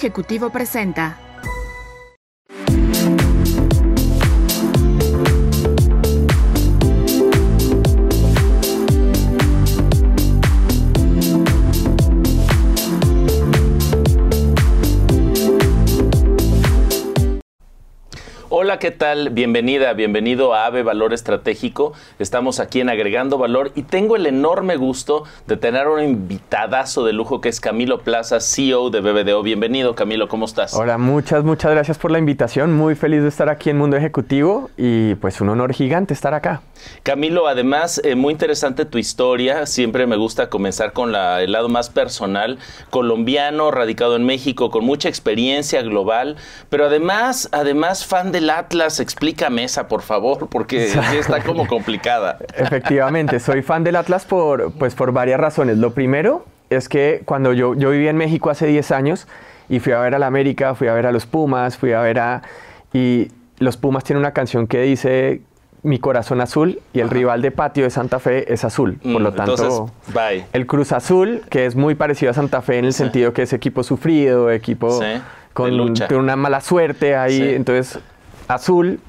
Ejecutivo presenta. Hola, ¿qué tal? Bienvenida, bienvenido a AVE Valor Estratégico. Estamos aquí en Agregando Valor y tengo el enorme gusto de tener un invitadazo de lujo que es Camilo Plaza, CEO de BBDO. Bienvenido, Camilo, ¿cómo estás? Hola, muchas, muchas gracias por la invitación. Muy feliz de estar aquí en Mundo Ejecutivo y pues un honor gigante estar acá. Camilo, además, eh, muy interesante tu historia. Siempre me gusta comenzar con la, el lado más personal. Colombiano, radicado en México, con mucha experiencia global, pero además, además fan del Atlas. Explícame esa, por favor, porque está como complicada. Efectivamente, soy fan del Atlas por, pues, por varias razones. Lo primero es que cuando yo, yo vivía en México hace 10 años y fui a ver a la América, fui a ver a los Pumas, fui a ver a... Y los Pumas tienen una canción que dice mi corazón azul y el rival de patio de Santa Fe es azul. Por Mm, lo tanto, entonces, bye. el Cruz Azul, que es muy parecido a Santa Fe en el Sí. sentido que es equipo sufrido, equipo Sí, con tiene una mala suerte ahí, Sí. entonces azul.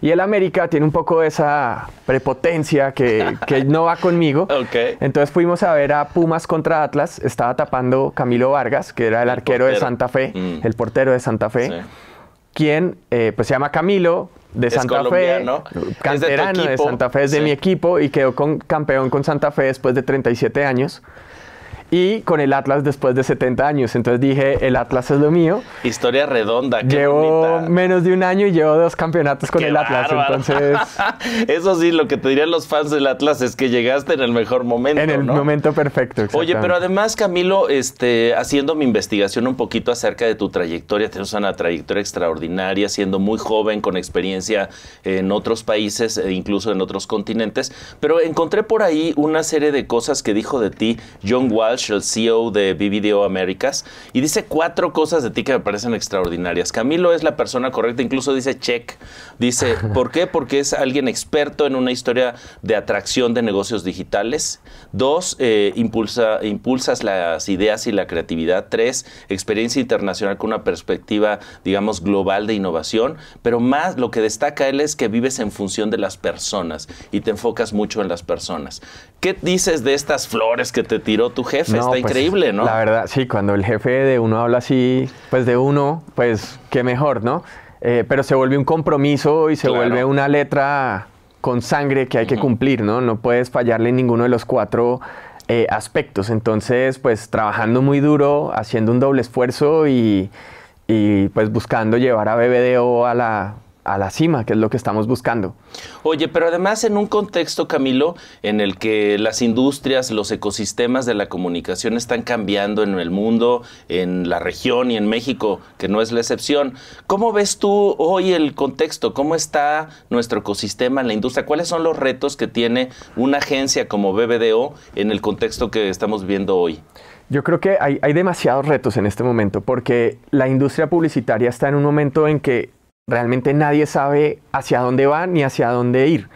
Y el América tiene un poco esa prepotencia que, que no va conmigo. Entonces fuimos a ver a Pumas contra Atlas. Estaba tapando Camilo Vargas, que era el, El arquero de. Santa Fe, Mm. el portero de Santa Fe Sí. quien eh, pues se llama Camilo de Santa Fe, de canterano de, equipo, Santa Fe, es de sí. mi equipo y quedó con, campeón con Santa Fe después de 37 años y con el Atlas después de 70 años. Entonces dije, el Atlas es lo mío. Historia redonda, qué Llevo bonita. menos de un año y llevo dos campeonatos con Qué el Atlas. bárbaro. Entonces, Eso sí, lo que te dirían los fans del Atlas es que llegaste en el mejor momento. en el ¿no? momento perfecto. Oye, pero además, Camilo, este, haciendo mi investigación un poquito acerca de tu trayectoria, tienes una trayectoria extraordinaria, siendo muy joven, con experiencia en otros países e incluso en otros continentes, pero encontré por ahí una serie de cosas que dijo de ti John Walsh, el CEO de BBDO Américas, y dice cuatro cosas de ti que me parecen extraordinarias. Camilo es la persona correcta, incluso dice check. Dice, ¿por qué? Porque es alguien experto en una historia de atracción de negocios digitales. Dos, eh, impulsa, impulsas las ideas y la creatividad. Tres, experiencia internacional con una perspectiva, digamos, global de innovación. Pero más lo que destaca él es que vives en función de las personas y te enfocas mucho en las personas. ¿Qué dices de estas flores que te tiró tu jefe? No, Está pues, increíble, ¿no? La verdad, sí, cuando el jefe de uno habla así, pues de uno, pues qué mejor, ¿no? Eh, pero se vuelve un compromiso y se Claro. vuelve una letra con sangre que hay que cumplir, ¿no? No puedes fallarle en ninguno de los cuatro eh, aspectos. Entonces, pues trabajando muy duro, haciendo un doble esfuerzo y, y, pues buscando llevar a BBDO a la, a la cima, que es lo que estamos buscando. Oye, pero además en un contexto, Camilo, en el que las industrias, los ecosistemas de la comunicación están cambiando en el mundo, en la región y en México, que no es la excepción. ¿Cómo ves tú hoy el contexto? ¿Cómo está nuestro ecosistema en la industria? ¿Cuáles son los retos que tiene una agencia como BBDO en el contexto que estamos viendo hoy? Yo creo que hay, hay demasiados retos en este momento porque la industria publicitaria está en un momento en que realmente nadie sabe hacia dónde va ni hacia dónde ir.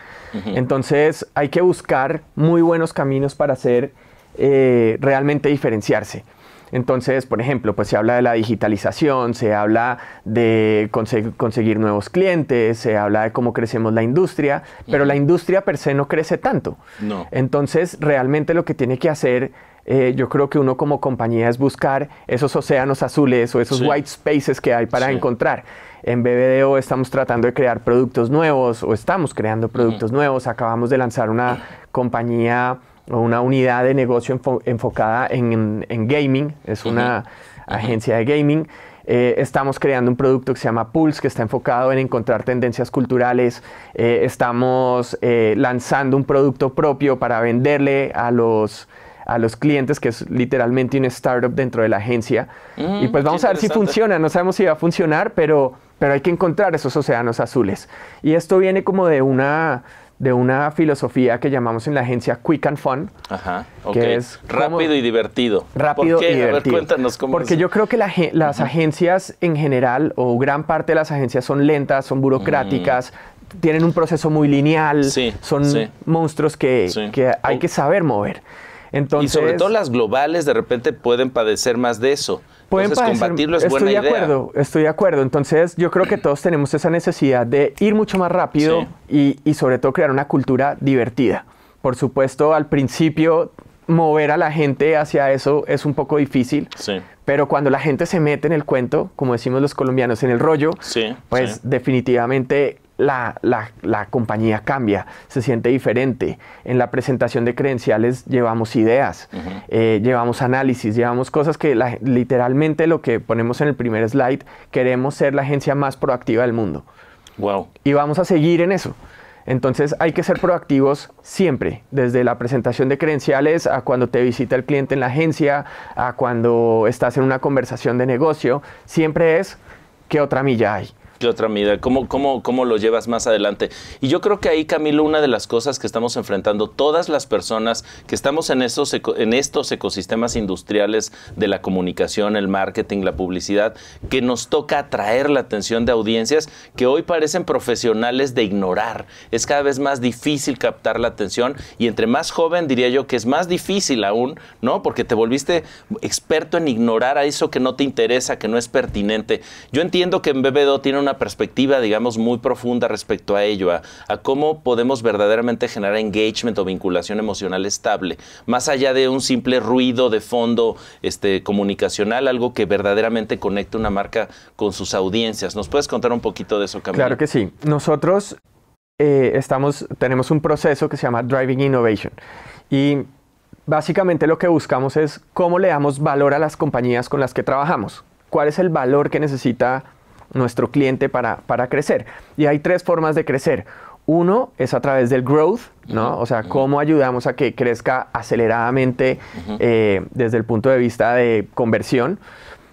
Entonces hay que buscar muy buenos caminos para hacer eh, realmente diferenciarse. Entonces, por ejemplo, pues se habla de la digitalización, se habla de conse- conseguir nuevos clientes, se habla de cómo crecemos la industria, pero la industria per se no crece tanto. No. Entonces, realmente lo que tiene que hacer, eh, yo creo que uno como compañía es buscar esos océanos azules o esos Sí. white spaces que hay para Sí. encontrar. En BBDO estamos tratando de crear productos nuevos o estamos creando productos nuevos. Acabamos de lanzar una compañía o una unidad de negocio enfo- enfocada en, en gaming. Es una agencia de gaming. Eh, estamos creando un producto que se llama Pulse, que está enfocado en encontrar tendencias culturales. Eh, estamos eh, lanzando un producto propio para venderle a los, a los clientes, que es literalmente una startup dentro de la agencia. Mm, y pues vamos a ver si funciona. No sabemos si va a funcionar, pero, pero hay que encontrar esos océanos azules. Y esto viene como de una, de una filosofía que llamamos en la agencia Quick and Fun. Ajá, ok. Que es Rápido y divertido. Rápido ¿Por qué? y divertido. A ver, cuéntanos cómo Porque es. yo creo que la las agencias en general, o gran parte de las agencias son lentas, son burocráticas, tienen un proceso muy lineal, Sí, son sí. monstruos que, Sí. que hay que saber mover. Entonces, y sobre todo las globales de repente pueden padecer más de eso. Pueden Entonces, combatirlo es estoy buena de acuerdo, Estoy de acuerdo. Entonces, yo creo que todos tenemos esa necesidad de ir mucho más rápido y, y sobre todo crear una cultura divertida. Por supuesto, al principio mover a la gente hacia eso es un poco difícil. Sí. Pero cuando la gente se mete en el cuento, como decimos los colombianos, en el rollo, pues definitivamente la, compañía cambia, se siente diferente. En la presentación de credenciales llevamos ideas, eh, llevamos análisis, llevamos cosas que literalmente lo que ponemos en el primer slide, queremos ser la agencia más proactiva del mundo. Wow. Y vamos a seguir en eso. Entonces hay que ser proactivos siempre, desde la presentación de credenciales a cuando te visita el cliente en la agencia, a cuando estás en una conversación de negocio, siempre es qué otra milla hay. ¿Qué otra medida? ¿Cómo, cómo, ¿Cómo lo llevas más adelante? Y yo creo que ahí, Camilo, una de las cosas que estamos enfrentando todas las personas que estamos en estos, en estos ecosistemas industriales de la comunicación, el marketing, la publicidad, que nos toca atraer la atención de audiencias que hoy parecen profesionales de ignorar. Es cada vez más difícil captar la atención y entre más joven diría yo que es más difícil aún, ¿no? Porque te volviste experto en ignorar a eso que no te interesa, que no es pertinente. Yo entiendo que en BBDO tiene una perspectiva, digamos, muy profunda respecto a ello, a, cómo podemos verdaderamente generar engagement o vinculación emocional estable, más allá de un simple ruido de fondo este, comunicacional, algo que verdaderamente conecte una marca con sus audiencias. ¿Nos puedes contar un poquito de eso, Camilo? Claro que sí. Nosotros eh, estamos, tenemos un proceso que se llama Driving Innovation y básicamente lo que buscamos es cómo le damos valor a las compañías con las que trabajamos. ¿Cuál es el valor que necesita nuestro cliente para, crecer. Y hay tres formas de crecer. Uno es a través del growth, ¿no? O sea, cómo ayudamos a que crezca aceleradamente eh, desde el punto de vista de conversión.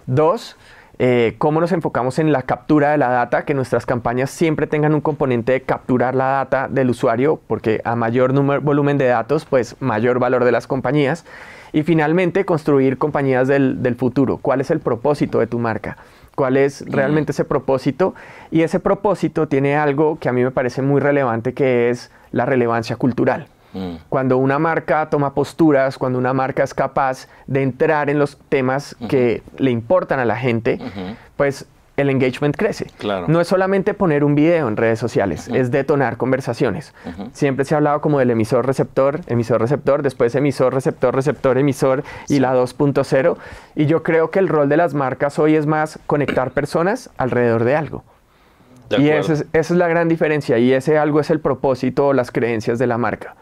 Dos, eh, cómo nos enfocamos en la captura de la data, que nuestras campañas siempre tengan un componente de capturar la data del usuario, porque a mayor número, volumen de datos, pues mayor valor de las compañías. Y finalmente, construir compañías del, del futuro. ¿Cuál es el propósito de tu marca? Cuál es realmente ese propósito. Y ese propósito tiene algo que a mí me parece muy relevante, que es la relevancia cultural. Mm. Cuando una marca toma posturas, cuando una marca es capaz de entrar en los temas que le importan a la gente, pues el engagement crece. No es solamente poner un video en redes sociales, es detonar conversaciones. Siempre se ha hablado como del emisor receptor, emisor receptor, después emisor receptor, receptor, emisor y la 2.0. Y yo creo que el rol de las marcas hoy es más conectar personas alrededor de algo. y esa es, esa es, la gran diferencia y ese algo es el propósito o las creencias de la marca.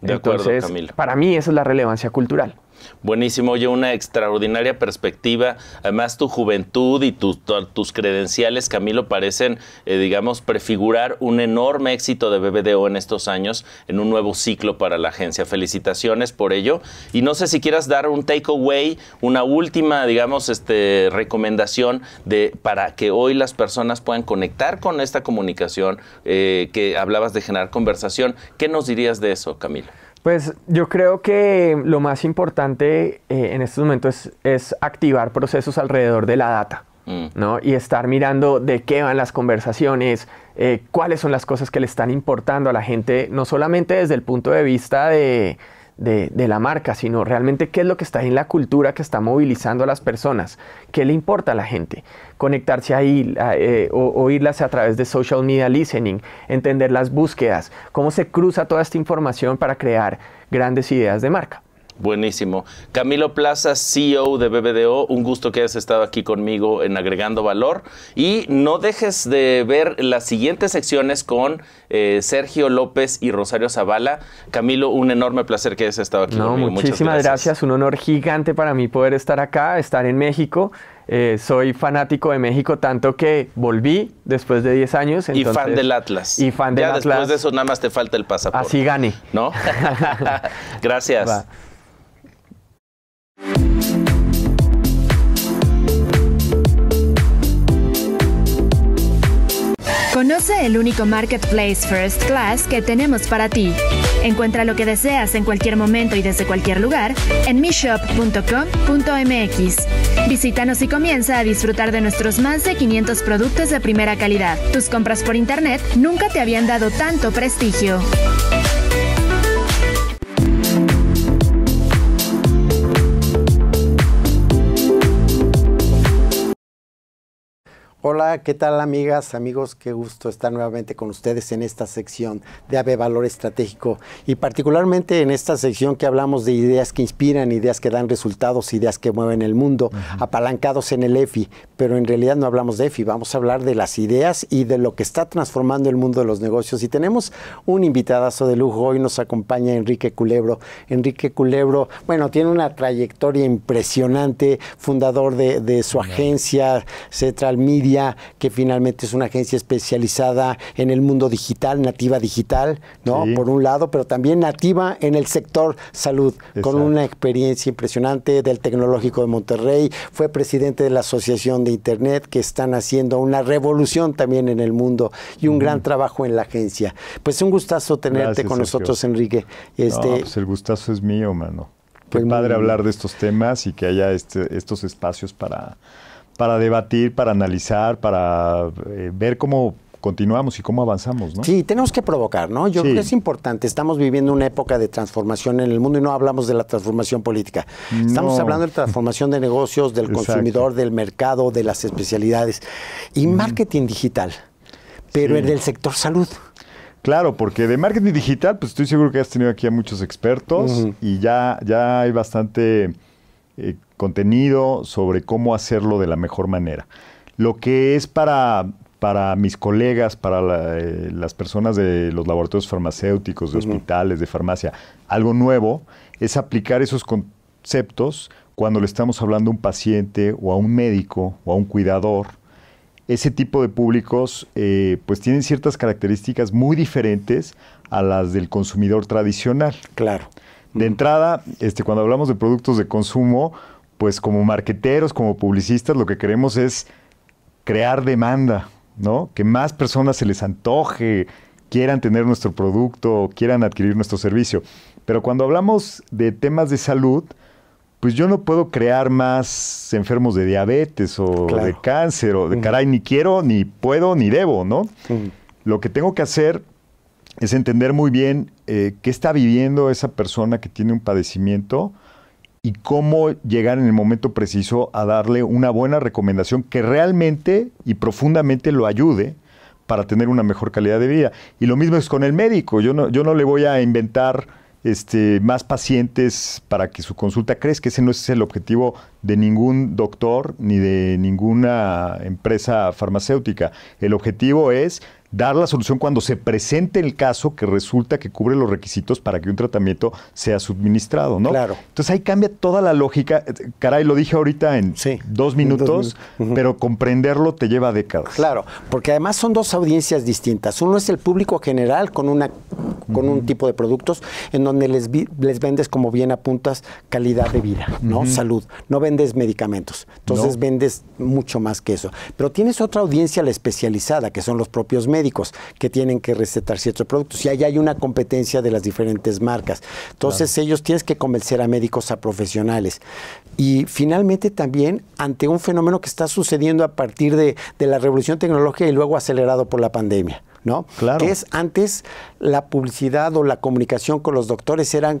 De Entonces, acuerdo, para mí esa es la relevancia cultural. Buenísimo, oye, una extraordinaria perspectiva. Además, tu juventud y tus credenciales, Camilo, parecen, eh, digamos, prefigurar un enorme éxito de BBDO en estos años, en un nuevo ciclo para la agencia. Felicitaciones por ello. Y no sé si quieras dar un takeaway, una última, digamos, este, recomendación de, para que hoy las personas puedan conectar con esta comunicación eh, que hablabas de generar conversación. ¿Qué nos dirías de eso, Camilo? Pues yo creo que lo más importante eh, en estos momentos es, activar procesos alrededor de la data. Mm. ¿no? Y estar mirando de qué van las conversaciones, eh, cuáles son las cosas que le están importando a la gente, no solamente desde el punto de vista de, de, la marca, sino realmente qué es lo que está en la cultura que está movilizando a las personas, qué le importa a la gente, conectarse ahí, eh, o, oírlas a través de social media listening, entender las búsquedas, cómo se cruza toda esta información para crear grandes ideas de marca. Buenísimo. Camilo Plaza, CEO de BBDO, un gusto que hayas estado aquí conmigo en Agregando Valor. Y no dejes de ver las siguientes secciones con eh, Sergio López y Rosario Zavala. Camilo, un enorme placer que hayas estado aquí conmigo. Muchísimas gracias. Un honor gigante para mí poder estar acá, estar en México. Eh, soy fanático de México, tanto que volví después de 10 años. y fan del Atlas. Y fan del ya Atlas. Después de eso nada más te falta el pasaporte. Así gane. ¿No? gracias. Conoce el único marketplace First Class que tenemos para ti. Encuentra lo que deseas en cualquier momento y desde cualquier lugar en mishop.com.mx. Visítanos y comienza a disfrutar de nuestros más de 500 productos de primera calidad. Tus compras por internet nunca te habían dado tanto prestigio. Hola, ¿qué tal amigas, amigos? Qué gusto estar nuevamente con ustedes en esta sección de AVE Valor Estratégico y particularmente en esta sección que hablamos de ideas que inspiran, ideas que dan resultados, ideas que mueven el mundo, apalancados en el EFI, pero en realidad no hablamos de EFI, vamos a hablar de las ideas y de lo que está transformando el mundo de los negocios. Y tenemos un invitadazo de lujo, hoy nos acompaña Enrique Culebro. Enrique Culebro, bueno, tiene una trayectoria impresionante, fundador de, de su agencia Central Media, que finalmente es una agencia especializada en el mundo digital, nativa digital, ¿no? Por un lado, pero también nativa en el sector salud, con una experiencia impresionante del Tecnológico de Monterrey, fue presidente de la Asociación de Internet, que están haciendo una revolución también en el mundo y un gran trabajo en la agencia. Pues un gustazo tenerte con nosotros, Enrique. Este, pues el gustazo es mío, mano. Qué pues padre hablar de estos temas y que haya este, estos espacios para para debatir, para analizar, para eh, ver cómo continuamos y cómo avanzamos, ¿no? Sí, tenemos que provocar, ¿no? Yo creo que es importante. Estamos viviendo una época de transformación en el mundo y no hablamos de la transformación política. Estamos hablando de transformación de negocios, del consumidor, del mercado, de las especialidades y marketing digital, pero en el sector salud. Claro, porque de marketing digital, pues estoy seguro que has tenido aquí a muchos expertos y ya, ya hay bastante eh, contenido sobre cómo hacerlo de la mejor manera. Lo que es para, para mis colegas, para eh, las personas de los laboratorios farmacéuticos, de hospitales, de farmacia, algo nuevo es aplicar esos conceptos cuando le estamos hablando a un paciente o a un médico o a un cuidador. Ese tipo de públicos eh, pues tienen ciertas características muy diferentes a las del consumidor tradicional. Claro. De entrada, este, cuando hablamos de productos de consumo, pues como marqueteros, como publicistas, lo que queremos es crear demanda, ¿no? Que más personas se les antoje, quieran tener nuestro producto, quieran adquirir nuestro servicio. Pero cuando hablamos de temas de salud, pues yo no puedo crear más enfermos de diabetes o de cáncer o de caray, ni quiero, ni puedo, ni debo, ¿no? Lo que tengo que hacer es entender muy bien eh, qué está viviendo esa persona que tiene un padecimiento y cómo llegar en el momento preciso a darle una buena recomendación que realmente y profundamente lo ayude para tener una mejor calidad de vida. Y lo mismo es con el médico. Yo no, yo no le voy a inventar este, más pacientes para que su consulta crezca. Ese no es el objetivo de ningún doctor ni de ninguna empresa farmacéutica. El objetivo es dar la solución cuando se presente el caso que resulta que cubre los requisitos para que un tratamiento sea suministrado, ¿no? Claro. Entonces ahí cambia toda la lógica. Caray, lo dije ahorita en dos minutos, pero comprenderlo te lleva décadas. Claro, porque además son dos audiencias distintas. Uno es el público general con una con un tipo de productos en donde les, les vendes, como bien apuntas, calidad de vida, ¿no? Salud. No vendes medicamentos. Entonces vendes mucho más que eso. Pero tienes otra audiencia, la especializada, que son los propios médicos médicos que tienen que recetar ciertos productos. Y ahí hay una competencia de las diferentes marcas. Entonces ellos tienes que convencer a médicos, a profesionales. Y finalmente también ante un fenómeno que está sucediendo a partir de, de la revolución tecnológica y luego acelerado por la pandemia. ¿no? Claro. Que es antes la publicidad o la comunicación con los doctores eran,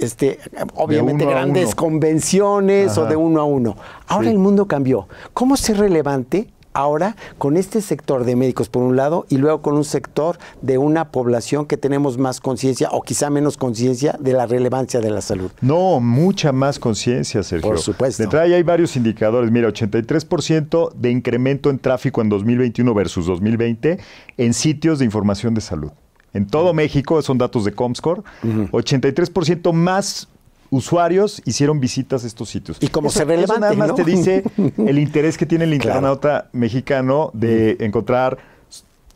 este, obviamente grandes convenciones o de uno a uno. Ahora el mundo cambió. ¿Cómo ser relevante ahora con este sector de médicos por un lado y luego con un sector de una población que tenemos más conciencia o quizá menos conciencia de la relevancia de la salud. No, mucha más conciencia, Sergio. Por supuesto. De entrada hay varios indicadores. Mira, 83% de incremento en tráfico en 2021 versus 2020 en sitios de información de salud. En todo México, son datos de Comscore, 83% más usuarios hicieron visitas a estos sitios. Y como se relevante, nada más te dice el interés que tiene el internauta mexicano de encontrar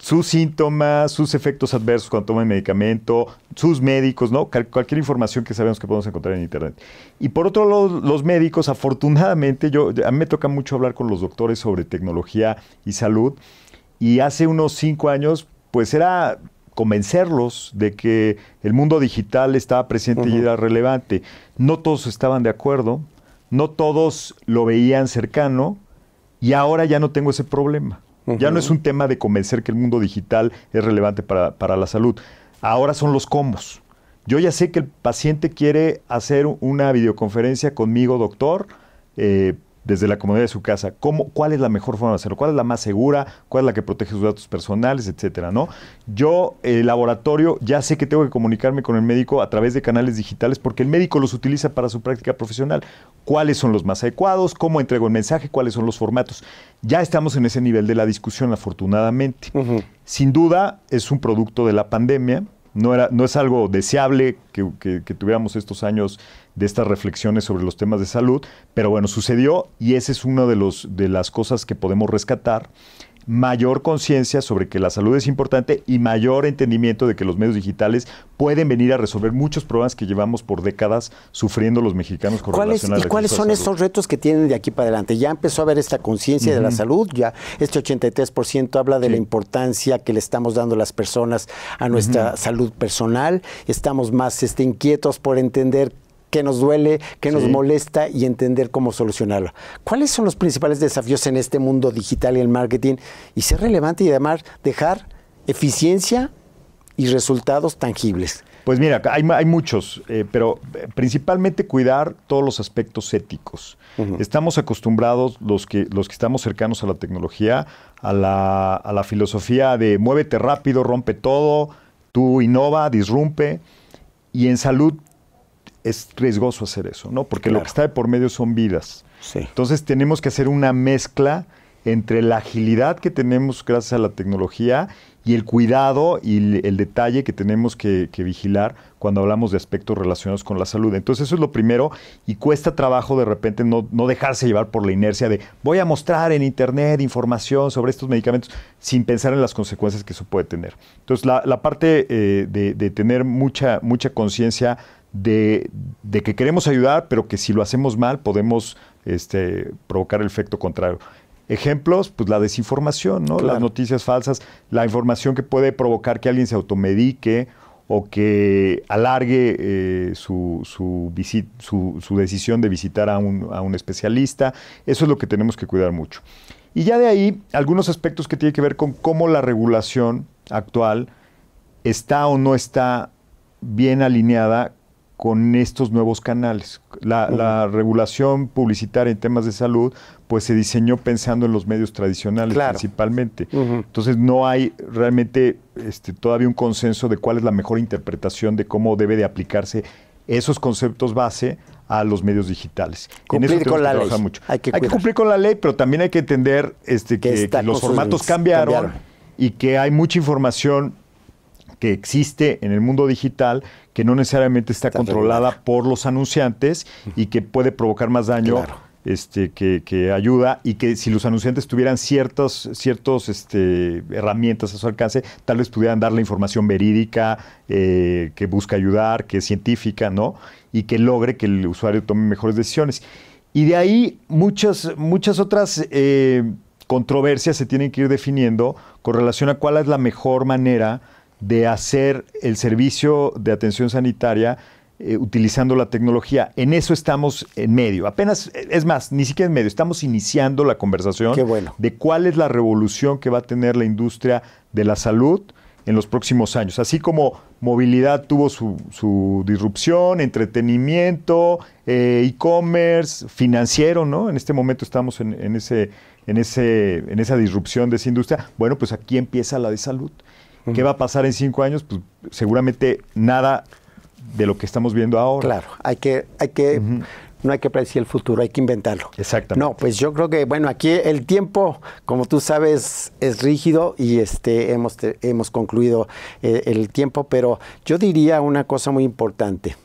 sus síntomas, sus efectos adversos cuando toman medicamento, sus médicos, ¿no? cualquier información que sabemos que podemos encontrar en Internet. Y por otro lado, los médicos, afortunadamente, yo, a mí me toca mucho hablar con los doctores sobre tecnología y salud. Y hace unos cinco años, pues era convencerlos de que el mundo digital estaba presente y era relevante. No todos estaban de acuerdo, no todos lo veían cercano y ahora ya no tengo ese problema. Ya no es un tema de convencer que el mundo digital es relevante para, la salud. Ahora son los combos. Yo ya sé que el paciente quiere hacer una videoconferencia conmigo, doctor, eh, desde la comodidad de su casa, cómo, cuál es la mejor forma de hacerlo, cuál es la más segura, cuál es la que protege sus datos personales, etcétera, ¿no? Yo, el laboratorio, ya sé que tengo que comunicarme con el médico a través de canales digitales porque el médico los utiliza para su práctica profesional. ¿Cuáles son los más adecuados? ¿Cómo entrego el mensaje? ¿Cuáles son los formatos? Ya estamos en ese nivel de la discusión, afortunadamente. Sin duda, es un producto de la pandemia. No, era, no es algo deseable que, que tuviéramos estos años de estas reflexiones sobre los temas de salud, pero bueno, sucedió y esa es una de, los, de las cosas que podemos rescatar. Mayor conciencia sobre que la salud es importante y mayor entendimiento de que los medios digitales pueden venir a resolver muchos problemas que llevamos por décadas sufriendo los mexicanos con relación ¿Y cuáles son esos retos que tienen de aquí para adelante? Ya empezó a haber esta conciencia de la salud, ya este 83% habla de la importancia que le estamos dando las personas a nuestra salud personal, estamos más este, inquietos por entender qué nos duele, qué nos molesta y entender cómo solucionarlo. ¿Cuáles son los principales desafíos en este mundo digital y el marketing? Y ser relevante y además dejar eficiencia y resultados tangibles. Pues mira, hay, muchos, eh, pero eh, principalmente cuidar todos los aspectos éticos. Estamos acostumbrados, los que, los que estamos cercanos a la tecnología, a la, a la filosofía de muévete rápido, rompe todo, tú innova, disrumpe. Y en salud es riesgoso hacer eso, ¿no? Porque lo que está de por medio son vidas. Entonces tenemos que hacer una mezcla entre la agilidad que tenemos gracias a la tecnología y el cuidado y el, detalle que tenemos que, vigilar cuando hablamos de aspectos relacionados con la salud. Entonces eso es lo primero y cuesta trabajo de repente no, dejarse llevar por la inercia de voy a mostrar en internet información sobre estos medicamentos sin pensar en las consecuencias que eso puede tener. Entonces la, parte eh, de, de, tener mucha, mucha conciencia de, que queremos ayudar, pero que si lo hacemos mal podemos este, provocar el efecto contrario. Ejemplos, pues la desinformación, ¿no? Las noticias falsas, la información que puede provocar que alguien se automedique o que alargue eh, su, su, su, decisión de visitar a un, a un especialista. Eso es lo que tenemos que cuidar mucho. Y ya de ahí, algunos aspectos que tienen que ver con cómo la regulación actual está o no está bien alineada con estos nuevos canales. La, regulación publicitaria en temas de salud, pues se diseñó pensando en los medios tradicionales principalmente. Entonces no hay realmente este, todavía un consenso de cuál es la mejor interpretación de cómo debe de aplicarse esos conceptos base a los medios digitales. Cumplir con la ley. Mucho. Hay, que, cumplir con la ley, pero también hay que entender este, que, los formatos cambiaron, y que hay mucha información que existe en el mundo digital que no necesariamente está, controlada por los anunciantes y que puede provocar más daño. Este, que, ayuda y que si los anunciantes tuvieran ciertas ciertos, este, herramientas a su alcance, tal vez pudieran dar la información verídica, eh, que busca ayudar, que es científica, ¿no? Y que logre que el usuario tome mejores decisiones. Y de ahí muchas, muchas otras eh, controversias se tienen que ir definiendo con relación a cuál es la mejor manera de hacer el servicio de atención sanitaria eh, utilizando la tecnología. En eso estamos en medio. Apenas, es más, ni siquiera en medio, estamos iniciando la conversación de cuál es la revolución que va a tener la industria de la salud en los próximos años. Así como movilidad tuvo su, disrupción, entretenimiento, eh, e-commerce, financiero, ¿no? En este momento estamos en, ese, en, ese, en esa disrupción de esa industria. Bueno, pues aquí empieza la de salud. ¿Qué va a pasar en cinco años? Pues seguramente nada de lo que estamos viendo ahora. Claro, hay que, hay que, no hay que predecir el futuro, hay que inventarlo. Exactamente. No, pues yo creo que, bueno, aquí el tiempo, como tú sabes, es rígido y este hemos, hemos concluido eh, el tiempo, pero yo diría una cosa muy importante.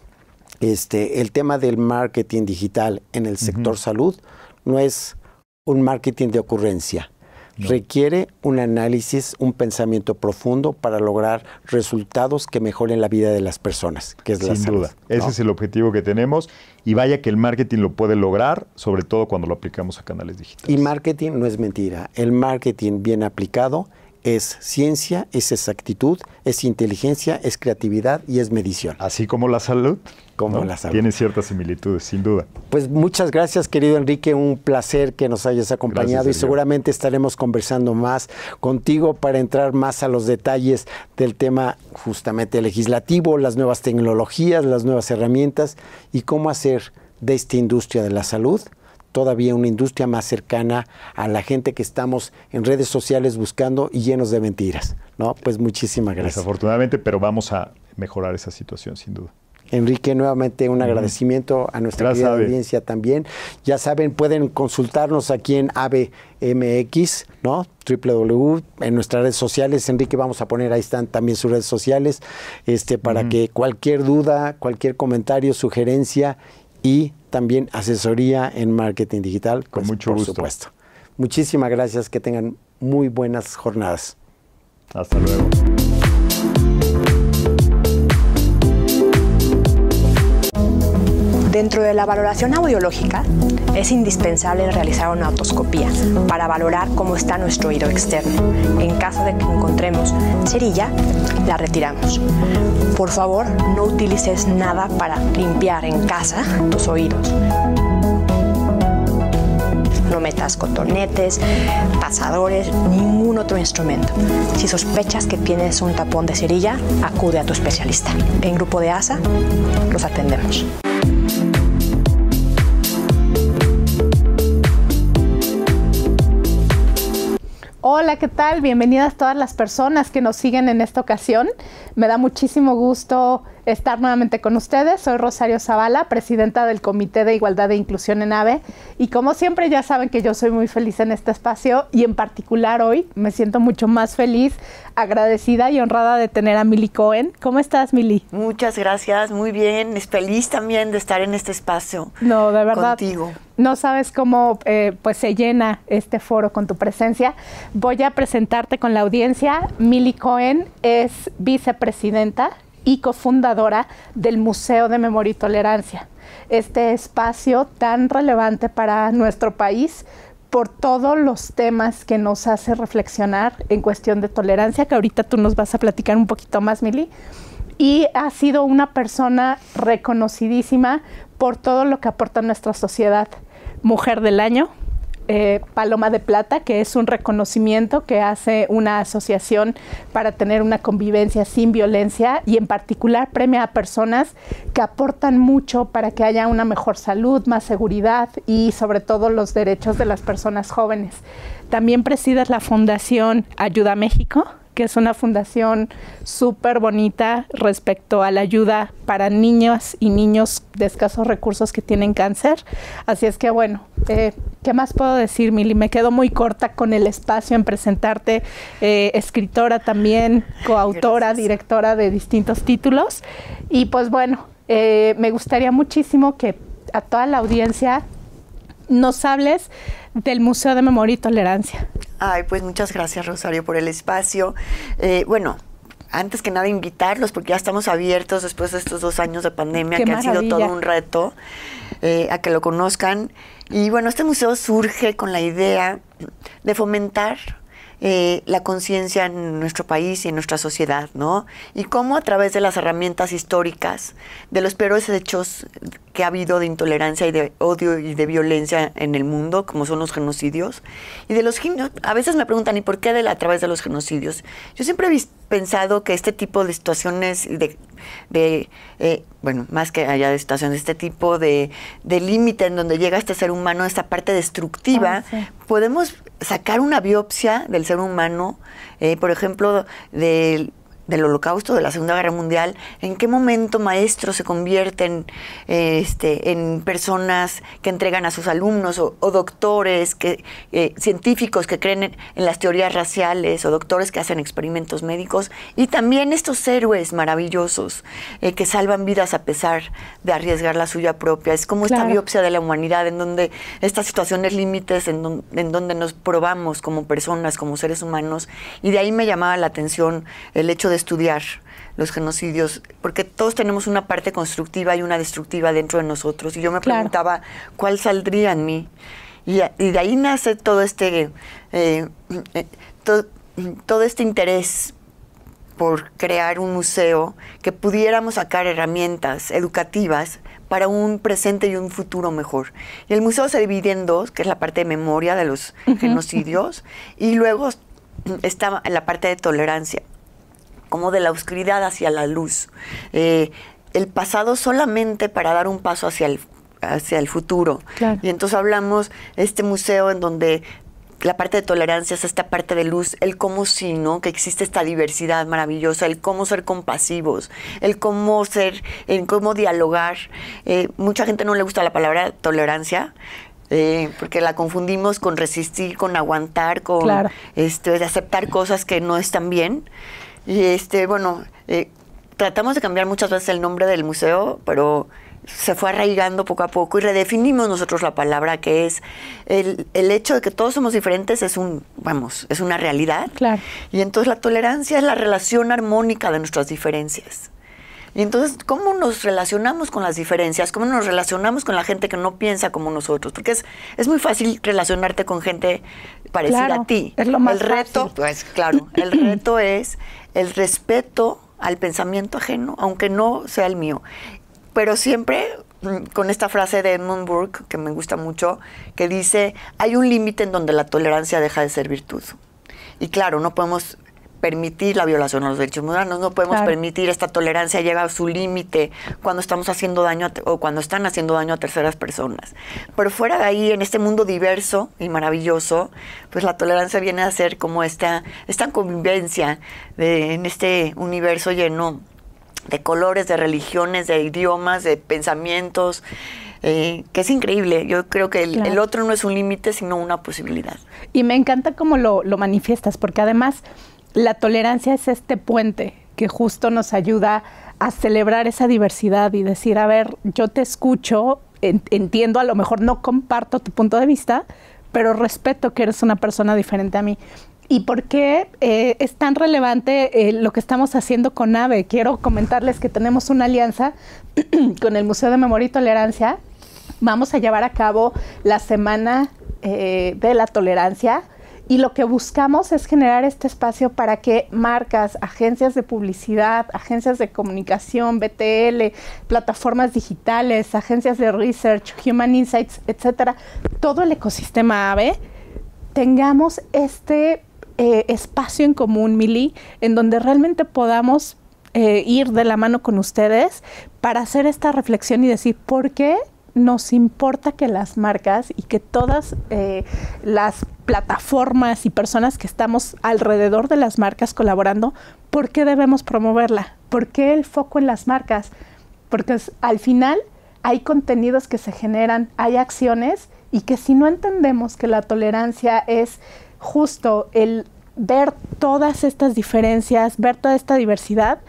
Este, el tema del marketing digital en el sector salud no es un marketing de ocurrencia requiere un análisis, un pensamiento profundo para lograr resultados que mejoren la vida de las personas, que es Sin duda. Ese es el objetivo que tenemos y vaya que el marketing lo puede lograr, sobre todo cuando lo aplicamos a canales digitales. Y marketing no es mentira. El marketing bien aplicado es ciencia, es exactitud, es inteligencia, es creatividad y es medición. Así como la salud. Como la salud. Tiene ciertas similitudes, sin duda. Pues muchas gracias, querido Enrique. Un placer que nos hayas acompañado y seguramente estaremos conversando más contigo para entrar más a los detalles del tema justamente legislativo, las nuevas tecnologías, las nuevas herramientas y cómo hacer de esta industria de la salud todavía una industria más cercana a la gente que estamos en redes sociales buscando y llenos de mentiras. ¿no? Pues muchísimas gracias. Desafortunadamente, pero vamos a mejorar esa situación sin duda. Enrique, nuevamente un agradecimiento a nuestra querida audiencia también. Ya saben, pueden consultarnos aquí en ABMX, ¿no? www, en nuestras redes sociales. Enrique, vamos a poner, ahí están también sus redes sociales, este, para que cualquier duda, cualquier comentario, sugerencia y también asesoría en marketing digital, con pues, mucho por gusto. supuesto. Muchísimas gracias, que tengan muy buenas jornadas. Hasta luego. Dentro de la valoración audiológica, es indispensable realizar una autoscopía para valorar cómo está nuestro oído externo. En caso de que encontremos cerilla, la retiramos. Por favor, no utilices nada para limpiar en casa tus oídos. No metas cotonetes, pasadores, ningún otro instrumento. Si sospechas que tienes un tapón de cerilla, acude a tu especialista. En Grupo de ASA los atendemos. Hola, ¿qué tal? Bienvenidas todas las personas que nos siguen en esta ocasión. Me da muchísimo gusto estar nuevamente con ustedes. Soy Rosario Zavala, presidenta del Comité de Igualdad e Inclusión en AVE. Y como siempre ya saben que yo soy muy feliz en este espacio y en particular hoy me siento mucho más feliz, agradecida y honrada de tener a Mili Cohen. ¿Cómo estás, Mili? Muchas gracias, muy bien. Es feliz también de estar en este espacio. No, de verdad. Contigo no sabes cómo eh, pues se llena este foro con tu presencia. Voy a presentarte con la audiencia. Mili Cohen es vicepresidenta y cofundadora del Museo de Memoria y Tolerancia. Este espacio tan relevante para nuestro país por todos los temas que nos hace reflexionar en cuestión de tolerancia, que ahorita tú nos vas a platicar un poquito más, Mili. Y ha sido una persona reconocidísima por todo lo que aporta a nuestra sociedad Mujer del Año, eh, Paloma de Plata, que es un reconocimiento que hace una asociación para tener una convivencia sin violencia y en particular premia a personas que aportan mucho para que haya una mejor salud, más seguridad y sobre todo los derechos de las personas jóvenes. También presides la Fundación Ayuda México, que es una fundación súper bonita respecto a la ayuda para niños y niños de escasos recursos que tienen cáncer. Así es que bueno, eh, ¿qué más puedo decir, Mili? Me quedo muy corta con el espacio en presentarte, eh, escritora también, coautora, directora de distintos títulos. Y pues bueno, eh, me gustaría muchísimo que a toda la audiencia nos hables del Museo de Memoria y Tolerancia. Ay, pues muchas gracias Rosario por el espacio. Eh, bueno, antes que nada invitarlos porque ya estamos abiertos después de estos dos años de pandemia que ha sido todo un reto eh, a que lo conozcan. Y bueno, este museo surge con la idea de fomentar eh, la conciencia en nuestro país y en nuestra sociedad, ¿no? Y cómo a través de las herramientas históricas, de los peores hechos que ha habido de intolerancia y de odio y de violencia en el mundo, como son los genocidios, y de los a veces me preguntan, ¿y por qué de a través de los genocidios? Yo siempre he pensado que este tipo de situaciones de, de eh, bueno, más que haya de situaciones, de este tipo de, de límite en donde llega este ser humano, esta parte destructiva, ah, podemos sacar una biopsia del ser humano, eh, por ejemplo, del del holocausto, de la Segunda Guerra Mundial, en qué momento maestros se convierten este, en personas que entregan a sus alumnos o, doctores, que, eh, científicos que creen en, las teorías raciales o doctores que hacen experimentos médicos y también estos héroes maravillosos eh, que salvan vidas a pesar de arriesgar la suya propia. Es como esta biopsia de la humanidad en donde estas situaciones límites, en, en donde nos probamos como personas, como seres humanos y de ahí me llamaba la atención el hecho de estudiar los genocidios, porque todos tenemos una parte constructiva y una destructiva dentro de nosotros. Y yo me preguntaba cuál saldría en mí. Y, de ahí nace todo este, eh, eh, todo, este interés por crear un museo que pudiéramos sacar herramientas educativas para un presente y un futuro mejor. Y el museo se divide en dos, que es la parte de memoria de los genocidios, y luego está la parte de tolerancia como de la oscuridad hacia la luz. Eh, el pasado solamente para dar un paso hacia el, hacia el futuro. Y entonces hablamos este museo en donde la parte de tolerancia es esta parte de luz, el cómo sí, ¿no? Que existe esta diversidad maravillosa, el cómo ser compasivos, el cómo ser, el cómo dialogar. Eh, mucha gente no le gusta la palabra tolerancia, eh, porque la confundimos con resistir, con aguantar, con este, de aceptar cosas que no están bien. Y este, bueno, eh, tratamos de cambiar muchas veces el nombre del museo, pero se fue arraigando poco a poco y redefinimos nosotros la palabra que es el, el, hecho de que todos somos diferentes es un, vamos, es una realidad. Claro. Y entonces la tolerancia es la relación armónica de nuestras diferencias. Y entonces, ¿cómo nos relacionamos con las diferencias? ¿Cómo nos relacionamos con la gente que no piensa como nosotros? Porque es, es muy fácil relacionarte con gente parecida a ti. Es lo más el reto, pues claro, el reto es el respeto al pensamiento ajeno, aunque no sea el mío pero siempre mm, con esta frase de Edmund Burke, que me gusta mucho, que dice, hay un límite en donde la tolerancia deja de ser virtud. Y claro, no podemos permitir la violación a los derechos humanos, no podemos permitir esta tolerancia llega a su límite cuando estamos haciendo daño o cuando están haciendo daño a terceras personas. Pero fuera de ahí, en este mundo diverso y maravilloso, pues la tolerancia viene a ser como esta, esta convivencia de, en este universo lleno de colores, de religiones, de idiomas, de pensamientos, eh, que es increíble. Yo creo que el, otro no es un límite, sino una posibilidad. Y me encanta cómo lo, manifiestas, porque además la tolerancia es este puente que justo nos ayuda a celebrar esa diversidad y decir, a ver, yo te escucho, entiendo, a lo mejor no comparto tu punto de vista, pero respeto que eres una persona diferente a mí. ¿Y por qué eh, es tan relevante eh, lo que estamos haciendo con AVE? Quiero comentarles que tenemos una alianza con el Museo de Memoria y Tolerancia. Vamos a llevar a cabo la Semana eh, de la Tolerancia y lo que buscamos es generar este espacio para que marcas, agencias de publicidad, agencias de comunicación, BTL, plataformas digitales, agencias de research, Human Insights, etcétera, todo el ecosistema AVE tengamos este eh, espacio en común, Mili, en donde realmente podamos eh, ir de la mano con ustedes para hacer esta reflexión y decir por qué nos importa que las marcas y que todas eh, las plataformas y personas que estamos alrededor de las marcas colaborando, ¿por qué debemos promoverla? ¿Por qué el foco en las marcas? Porque al final hay contenidos que se generan, hay acciones y que si no entendemos que la tolerancia es justo el ver todas estas diferencias, ver toda esta diversidad,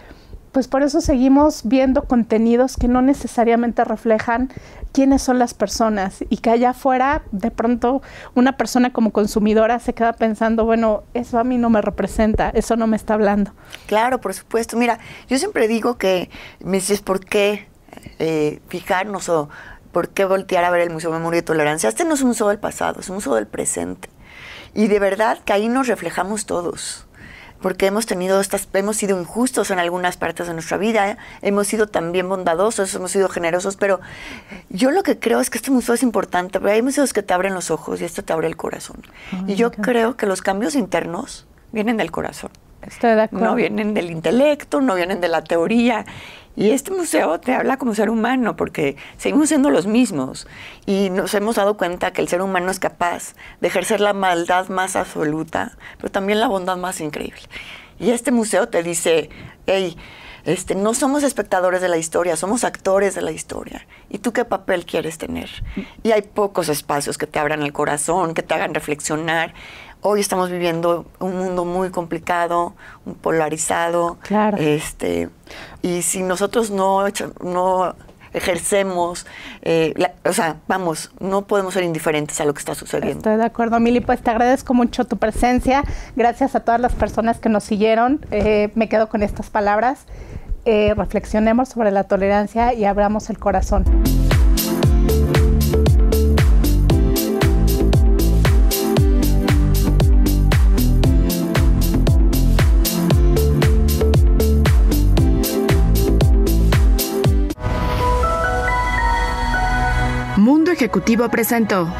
pues por eso seguimos viendo contenidos que no necesariamente reflejan quiénes son las personas y que allá afuera de pronto una persona como consumidora se queda pensando, bueno, eso a mí no me representa, eso no me está hablando. Claro, por supuesto. Mira, yo siempre digo que me dices, ¿por qué eh, fijarnos o por qué voltear a ver el Museo de Memoria y Tolerancia? Este no es un museo del pasado, es un museo del presente. Y de verdad que ahí nos reflejamos todos, porque hemos tenido estas, hemos sido injustos en algunas partes de nuestra vida, hemos sido también bondadosos, hemos sido generosos, pero yo lo que creo es que este museo es importante, porque hay museos que te abren los ojos y esto te abre el corazón. y yo creo que los cambios internos vienen del corazón. Estoy de acuerdo. No vienen del intelecto, no vienen de la teoría. Y este museo te habla como ser humano, porque seguimos siendo los mismos. Y nos hemos dado cuenta que el ser humano es capaz de ejercer la maldad más absoluta, pero también la bondad más increíble. Y este museo te dice, hey, este, no somos espectadores de la historia, somos actores de la historia. ¿Y tú qué papel quieres tener? Y hay pocos espacios que te abran el corazón, que te hagan reflexionar. Hoy estamos viviendo un mundo muy complicado, polarizado. Claro. Este, y si nosotros no, no ejercemos, eh, o sea, vamos, no podemos ser indiferentes a lo que está sucediendo. Estoy de acuerdo, Mili, pues te agradezco mucho tu presencia. Gracias a todas las personas que nos siguieron. Eh, me quedo con estas palabras. Eh, reflexionemos sobre la tolerancia y abramos el corazón. Ejecutivo presentó